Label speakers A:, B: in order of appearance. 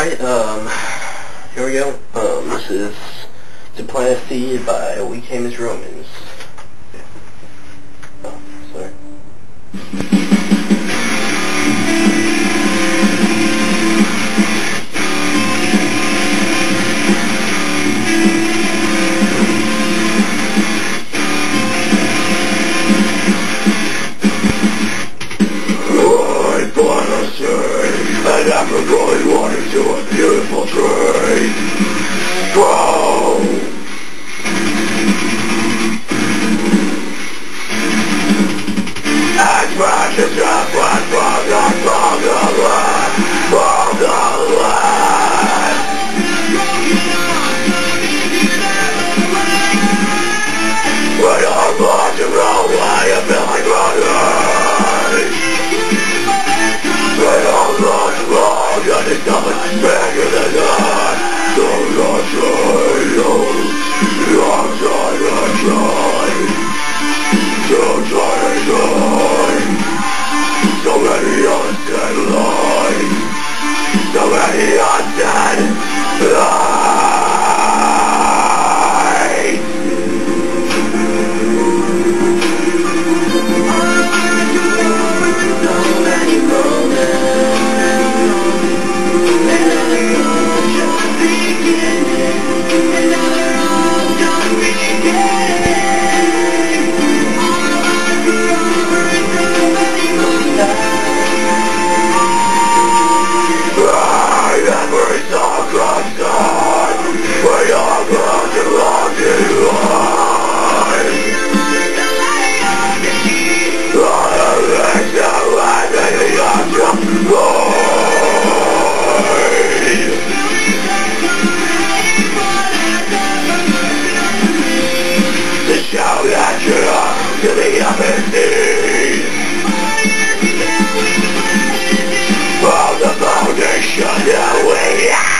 A: Alright, um, here we go. Um, this is To Plant a Seed by We Came as Romans. Oh, sorry.
B: Labrador is wanted to a beautiful dream. Angela, you the apathy. From the foundation away.